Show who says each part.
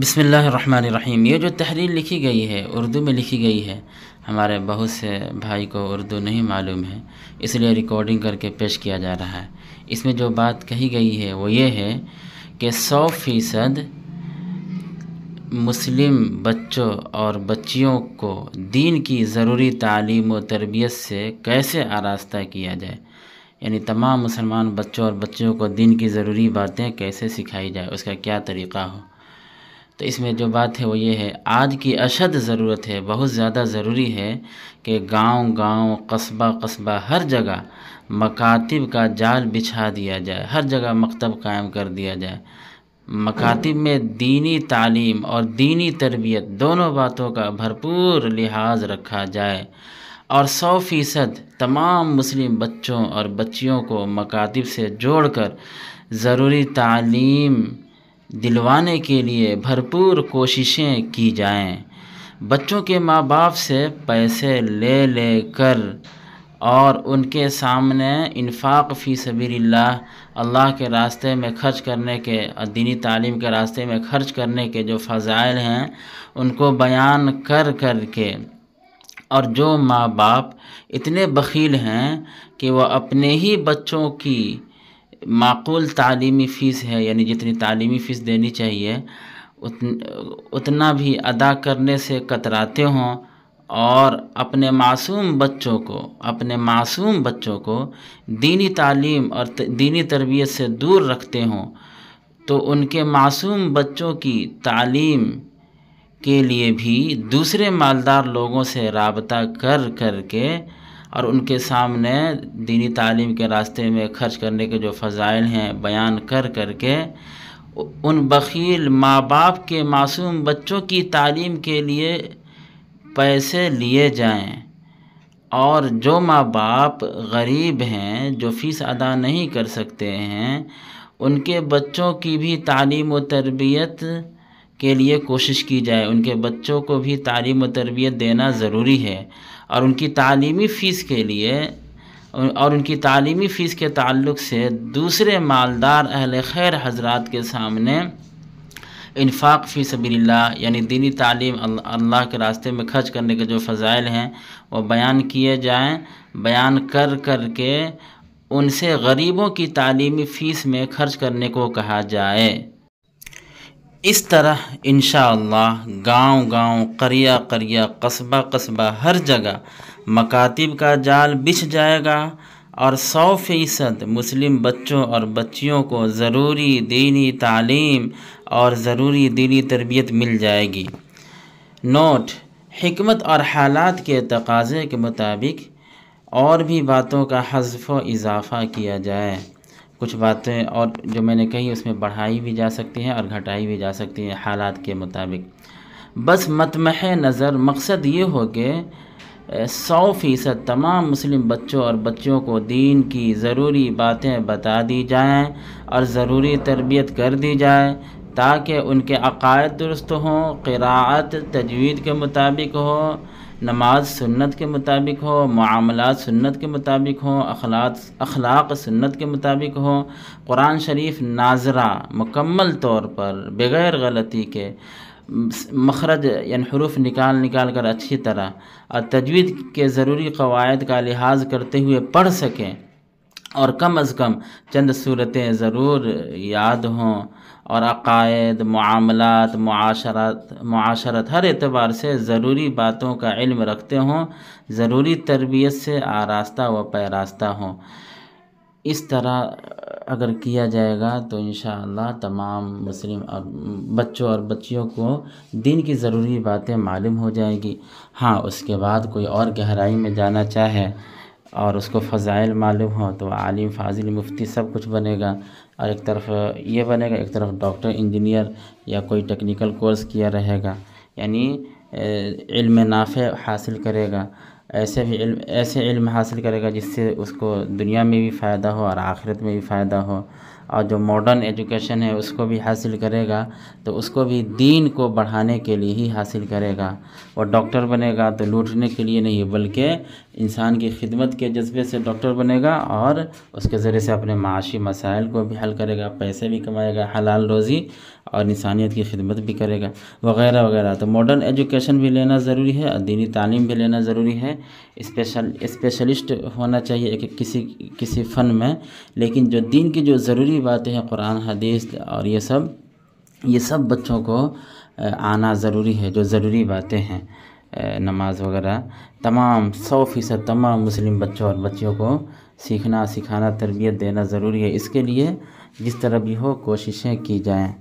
Speaker 1: بسم اللہ الرحمن الرحیم، یہ جو تحریر لکھی گئی ہے، اردو میں لکھی گئی ہے، ہمارے بہت سے بھائی کو اردو نہیں معلوم ہے، اس لیے ریکارڈنگ کر کے پیش کیا جا رہا ہے۔ اس میں جو بات کہی گئی ہے، وہ یہ ہے کہ سو فیصد مسلم بچوں اور بچیوں کو دین کی ضروری تعلیم و تربیت سے کیسے آراستہ کیا جائے؟ یعنی تمام مسلمان بچوں اور بچیوں کو دین کی ضروری باتیں کیسے سکھائی جائے؟ اس کا کیا طریقہ ہو؟ تو اس میں جو بات ہے وہ یہ ہے، آج کی اشد ضرورت ہے، بہت زیادہ ضروری ہے کہ گاؤں گاؤں، قصبہ قصبہ، ہر جگہ مکاتب کا جال بچھا دیا جائے، ہر جگہ مکتب قائم کر دیا جائے۔ مکاتب میں دینی تعلیم اور دینی تربیت دونوں باتوں کا بھرپور لحاظ رکھا جائے اور سو فیصد تمام مسلم بچوں اور بچیوں کو مکاتب سے جوڑ کر ضروری تعلیم دلوانے کے لیے بھرپور کوششیں کی جائیں۔ بچوں کے ماں باپ سے پیسے لے لے کر اور ان کے سامنے انفاق فی سبیل اللہ اللہ کے راستے میں خرچ کرنے کے، دینی تعلیم کے راستے میں خرچ کرنے کے جو فضائل ہیں، ان کو بیان کر کر کے۔ اور جو ماں باپ اتنے بخیل ہیں کہ وہ اپنے ہی بچوں کی معقول تعلیمی فیس ہے یعنی جتنی تعلیمی فیس دینی چاہیے اتنا بھی ادا کرنے سے کتراتے ہوں اور اپنے معصوم بچوں کو، اپنے معصوم بچوں کو دینی تعلیم اور دینی تربیت سے دور رکھتے ہوں تو ان کے معصوم بچوں کی تعلیم کے لیے بھی دوسرے مالدار لوگوں سے رابطہ کر کر کے اور ان کے سامنے دینی تعلیم کے راستے میں خرچ کرنے کے جو فضائل ہیں بیان کر کر کے ان بخیل ماں باپ کے معصوم بچوں کی تعلیم کے لیے پیسے لیے جائیں۔ اور جو ماں باپ غریب ہیں، جو فیس ادا نہیں کر سکتے ہیں، ان کے بچوں کی بھی تعلیم و تربیت کے لیے کوشش کی جائے۔ ان کے بچوں کو بھی تعلیم و تربیت دینا ضروری ہے۔ اور ان کی تعلیمی فیس کے لیے، اور ان کی تعلیمی فیس کے تعلق سے دوسرے مالدار اہل خیر حضرات کے سامنے انفاق فی سبیل اللہ یعنی دینی تعلیم اللہ کے راستے میں خرچ کرنے کے جو فضائل ہیں، وہ بیان کیے جائیں، بیان کر کر کے ان سے غریبوں کی تعلیمی فیس میں خرچ کرنے کو کہا جائے۔ اس طرح انشاءاللہ گاؤں گاؤں، قریہ قریہ، قصبہ قصبہ، ہر جگہ مکاتب کا جال بچھ جائے گا اور سو فیصد مسلم بچوں اور بچیوں کو ضروری دینی تعلیم اور ضروری دینی تربیت مل جائے گی۔ نوٹ، حکمت اور حالات کے تقاضے کے مطابق اور بھی باتوں کا حذف و اضافہ کیا جائے۔ کچھ باتیں اور جو میں نے کہی اس میں بڑھائی بھی جا سکتی ہیں اور گھٹائی بھی جا سکتی ہیں حالات کے مطابق۔ بس متمح نظر مقصد یہ ہو کہ سو فیصد تمام مسلم بچوں اور بچوں کو دین کی ضروری باتیں بتا دی جائیں اور ضروری تربیت کر دی جائے تاکہ ان کے عقائد درست ہوں، قراءت، تجوید کے مطابق ہو نماز سنت کے مطابق ہو، معاملات سنت کے مطابق ہوں اخلاق اخلاق سنت کے مطابق ہوں قرآن شریف ناظرہ مکمل طور پر بغیر غلطی کے مخرج یعنی حروف نکال نکال کر اچھی طرح اور تجوید کے ضروری قواعد کا لحاظ کرتے ہوئے پڑھ سکیں۔ اور کم از کم چند صورتیں ضرور یاد ہوں اور عقائد، معاملات معاشرات معاشرت ہر اعتبار سے ضروری باتوں کا علم رکھتے ہوں، ضروری تربیت سے آراستہ و پیراستہ ہوں۔ اس طرح اگر کیا جائے گا تو انشاءاللہ تمام مسلم اور بچوں اور بچیوں کو دین کی ضروری باتیں معلوم ہو جائیں گی۔ ہاں اس کے بعد کوئی اور گہرائی میں جانا چاہے۔ اور اس کو فضائل معلوم ہو تو عالم، فاضل، مفتی سب کچھ بنے گا۔ اور ایک طرف یہ بنے گا، ایک طرف ڈاکٹر، انجینئر یا کوئی ٹیکنیکل کورس کیا رہے گا۔ یعنی علم نافع حاصل کرے گا۔ ایسے بھی علم ایسے علم حاصل کرے گا جس سے اس کو دنیا میں بھی فائدہ ہو اور آخرت میں بھی فائدہ ہو۔ اور جو ماڈرن ایجوکیشن ہے، اس کو بھی حاصل کرے گا۔ تو اس کو بھی دین کو بڑھانے کے لیے ہی حاصل کرے گا۔ اور ڈاکٹر بنے گا تو لوٹنے کے لیے نہیں، بلکہ انسان کی خدمت کے جذبے سے ڈاکٹر بنے گا اور اس کے ذریعے سے اپنے معاشی مسائل کو بھی حل کرے گا، پیسے بھی کمائے گا، حلال روزی اور انسانیت کی خدمت بھی کرے گا۔ وغیرہ وغیرہ۔ تو ماڈرن ایجوکیشن بھی لینا ضروری ہے اور دینی تعلیم بھی لینا ضروری ہے۔ اسپیشل اسپیشلسٹ ہونا چاہیے ایک کسی کسی فن میں۔ لیکن جو دین کی جو ضروری باتیں ہیں، قرآن، حدیث اور یہ سب یہ سب بچوں کو آنا ضروری ہے، جو ضروری باتیں ہیں۔ نماز وغیرہ۔ تمام سو فیصد تمام مسلم بچوں اور بچیوں کو سیکھنا، سکھانا، تربیت دینا ضروری ہے۔ اس کے لیے جس طرح بھی ہو، کوششیں کی جائیں۔